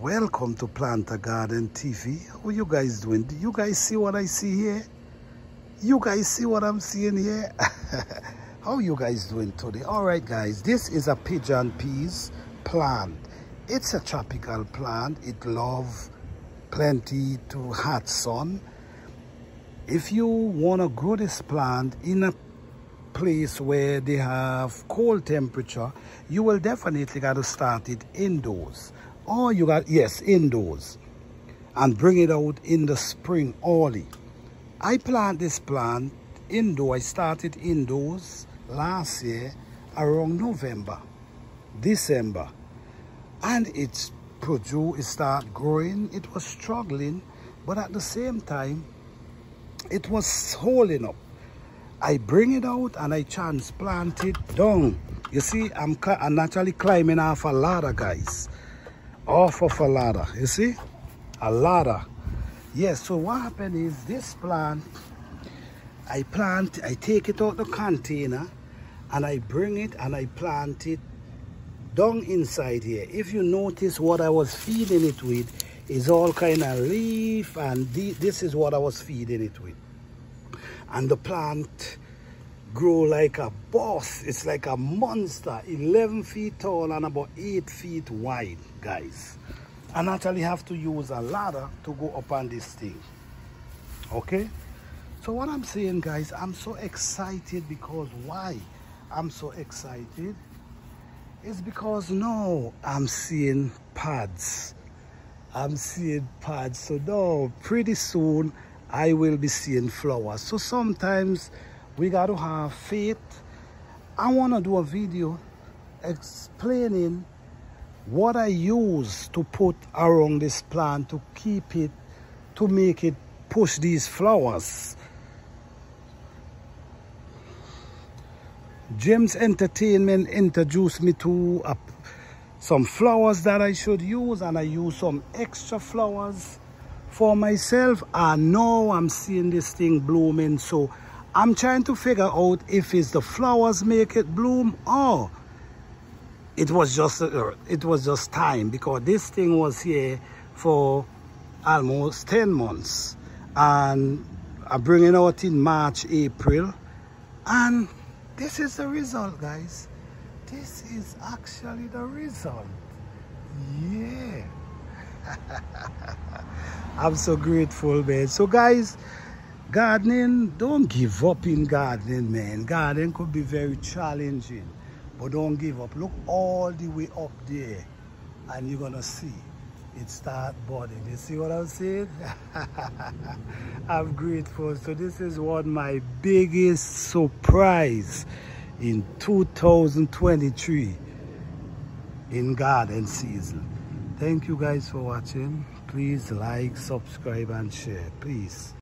welcome to Planter Garden TV. How you guys doing? Do you guys see what I see here? You guys see what I'm seeing here? How you guys doing today? All right, guys, this is a pigeon peas plant. It's a tropical plant. It love plenty to hot sun. If you want to grow this plant in a place where they have cold temperature, you will definitely got to start it indoors. Or you got, yes, indoors. And bring it out in the spring early. I plant this plant indoor. I started indoors last year around November, December. And it's produced, it started growing. It was struggling, but at the same time, it was holding up. I bring it out and I transplant it down. You see, I'm, I'm actually climbing off a ladder, guys. Off of a ladder, you see? A ladder. Yes, so what happened is this plant, I plant, I take it out the container and I bring it and I plant it down inside here. If you notice what I was feeding it with is all kind of leaf and this is what I was feeding it with and the plant grow like a boss. It's like a monster 11 feet tall and about 8 feet wide guys. And actually have to use a ladder to go up on this thing. Okay? So what i'm saying guys i'm so excited because why i'm so excited? Is because now i'm seeing pads. I'm seeing pads. So now pretty soon I will be seeing flowers. So sometimes we got to have faith. I want to do a video explaining what I use to put around this plant to keep it, to make it push these flowers. James Entertainment introduced me to a, some flowers that I should use and I use some extra flowers for myself I know I'm seeing this thing blooming so I'm trying to figure out if it's the flowers make it bloom or it was just uh, it was just time because this thing was here for almost 10 months. And I'm bringing out in March April. And this is the result guys. This is actually the result. Yeah. I'm so grateful, man. So, guys, gardening, don't give up in gardening, man. Gardening could be very challenging, but don't give up. Look all the way up there, and you're to see it start budding. You see what I'm saying? I'm grateful. So this is what my biggest surprise in 2023 in garden season. Thank you guys for watching please like subscribe and share please